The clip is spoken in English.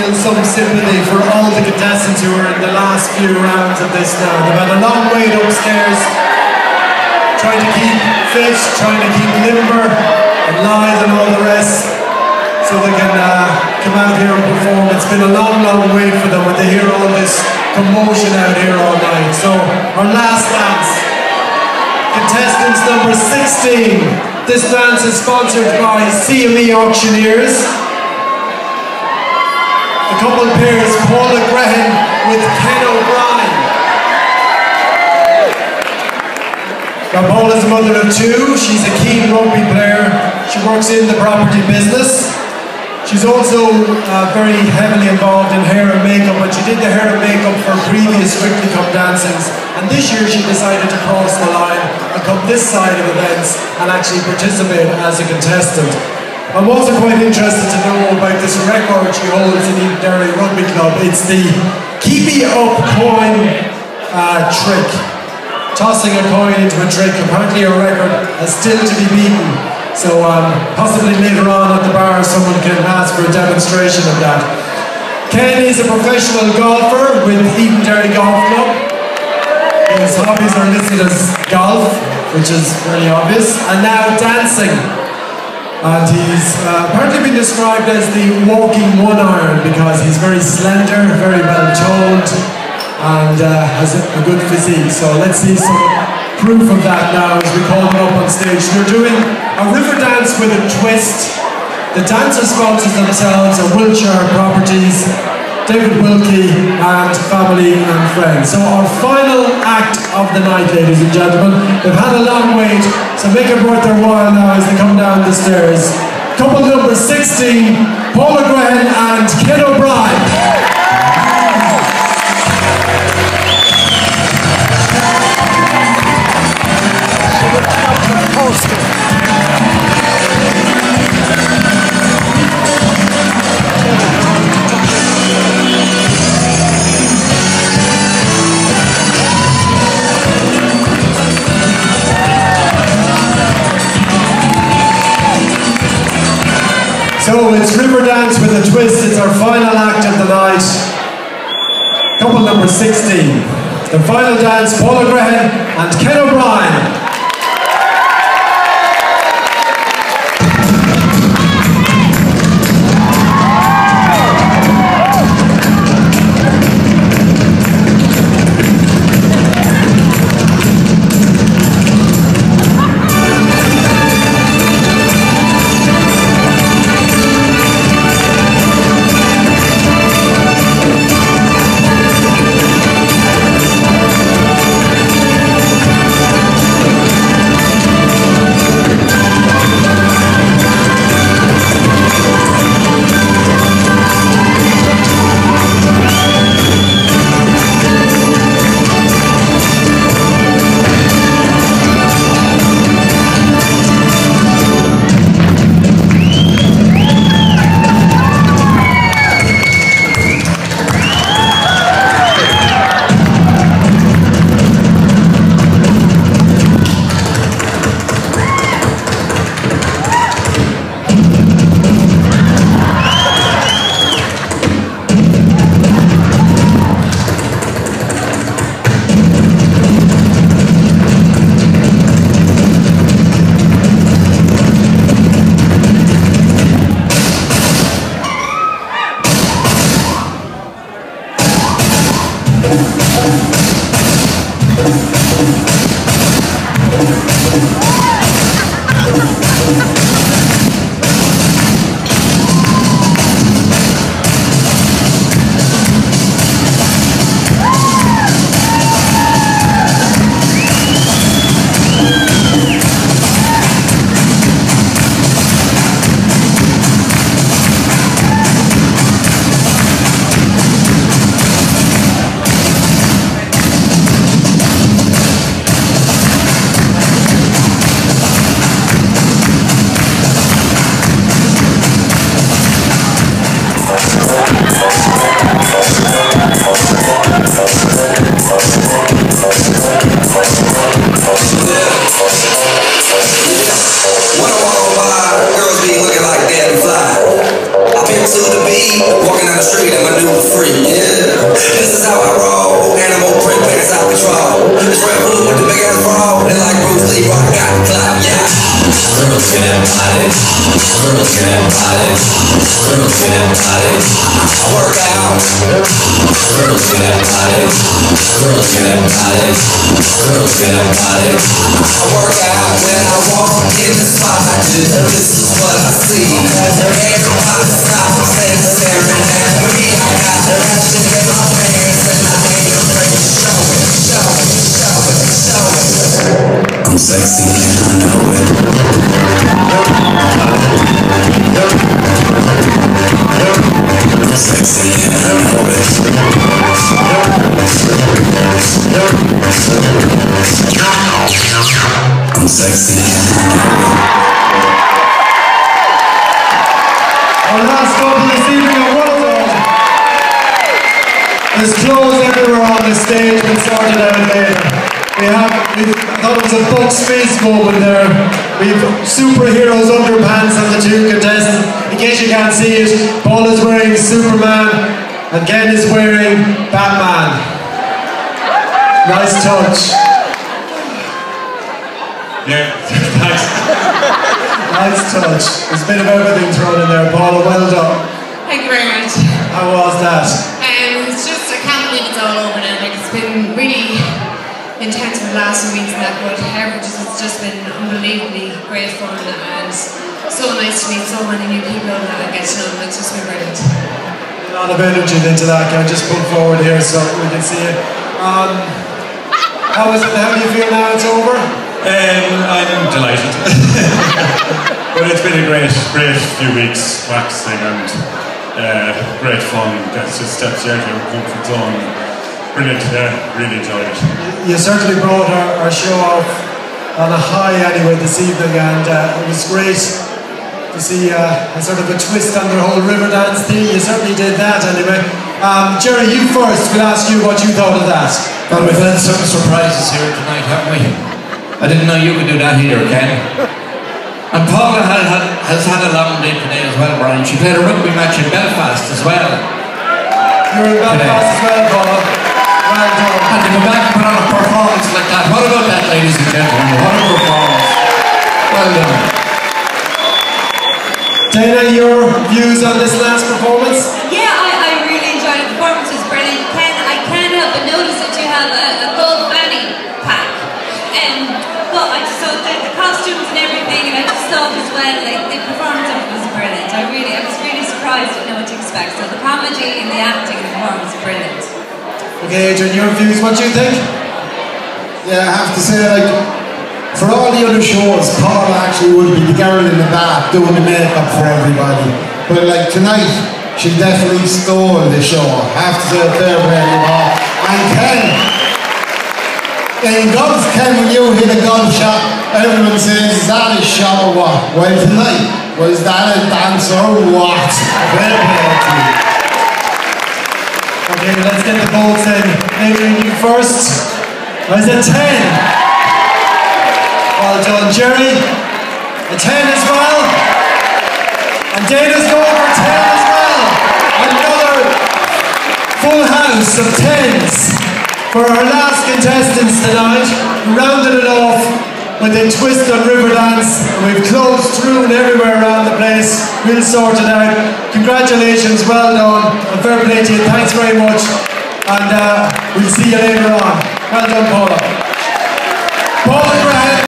feel some sympathy for all the contestants who are in the last few rounds of this now. They've had a long wait upstairs, trying to keep fit, trying to keep limber and lithe and all the rest, so they can uh, come out here and perform. It's been a long, long wait for them when they hear all this commotion out here all night. So, our last dance, contestants number 16. This dance is sponsored by CME Auctioneers couple pairs, Paula Grehan with Ken O'Brien. Now Paula's a mother of two, she's a keen rugby player, she works in the property business. She's also uh, very heavily involved in hair and makeup, but she did the hair and makeup for previous Strictly Come dancings. And this year she decided to cross the line and come this side of events and actually participate as a contestant. I'm also quite interested to know about this record she holds in the Derry Rugby Club. It's the keepy up coin uh, trick. Tossing a coin into a trick. Apparently a record is still to be beaten. So um, possibly later on at the bar someone can ask for a demonstration of that. Ken is a professional golfer with Edenderry Golf Club. His hobbies are listed as golf, which is very obvious, and now dancing. And he's uh, apparently been described as the walking one iron because he's very slender, very well toned, and uh, has a, good physique. So let's see some proof of that now as we call him up on stage. They're doing a river dance with a twist. The dancer sponsors themselves are Wiltshire Properties, David Wilkie and family and friends. So our final act of the night, ladies and gentlemen. They've had a long wait, so make it worth their while now as they come down the stairs. Couple number 16, Paula Grehan and Ken O'Brien. Couple number 16. The final dance, Paula Grehan and Ken O'Brien. Girls get that body. I work out. Girls get that body. Girls get that body. Girls get that body. I work out when I walk in the spot. This is what I see. Everybody stop and staring at me. I got the passion in my pants and I ain't afraid to show it, show it, show it, show it. I'm sexy and I know Our last couple this evening are well. There's clothes everywhere on the stage, we'll sort it out later. We have, we thought it was a Bucks Fizz moment there. We've superheroes underpants on the two contestants. In case you can't see it, Paul is wearing Superman and Ken is wearing Batman. Nice touch. Yeah, thanks. Nice touch. There's a bit of everything thrown in there, Paula. Well done. Thank you very much. How was that? Um, it's just, I can't believe it's all over now. Like, it's been really intense for the last few weeks and that, but however, just, it's just been unbelievably great fun and so nice to meet so many new people that I get to know. It's just been brilliant. A lot of energy into that. Can I just put forward here so we can see it? Um, how is it? How do you feel now it's over? Um, I'm delighted. but it's been a great, great few weeks practicing and uh, great fun. Gets to step you out of your comfort zone. Brilliant, yeah, really enjoyed it. You certainly brought our, our show off on a high anyway this evening, and uh, it was great to see uh, a sort of a twist on the whole river dance thing. You certainly did that anyway. Um, Jerry, you first. We'll ask you what you thought of that. Well, we've had some surprises here tonight, haven't we? I didn't know you could do that either, Ken. And Paula had, had, has had a long day today as well, Brian. She played a rugby match in Belfast as well. You're in Belfast as well, Paul. Well done. And to go back and put on a performance like that. What about that, ladies and gentlemen? What a performance. Well done. Dana, your views on this last performance? Yeah, I, I really enjoyed the performance. It was brilliant. Ken, I can't help but notice that you have a, a gold fanny pack. Um, but I just thought that the costumes and I as well, like the performance of it was brilliant. I really, I was really surprised. Didn't know what to expect. So the comedy and the acting and the performance was brilliant. Okay, Adrian, your views. What do you think? Yeah, I have to say, like, for all the other shows, Paul actually would be the girl in the back doing the makeup for everybody. But like tonight, she definitely stole the show. I have to say, fair play to Paul. And Ken, in golf, Ken, when you hit a golf shot, everyone says, is that a shot or what? Well, tonight, was that a dance or what? Okay, let's get the votes in. Adrian, you first. Was it 10? Well done, Jerry. A 10 as well. And Dana's going for 10 as well. Another full house of 10s for our last contestants tonight. Rounded it off with a twist on. And we've closed through and everywhere around the place. We'll sort it out. Congratulations, well done. And fair play to you. Thanks very much. And uh, we'll see you later on. Well done, Paula.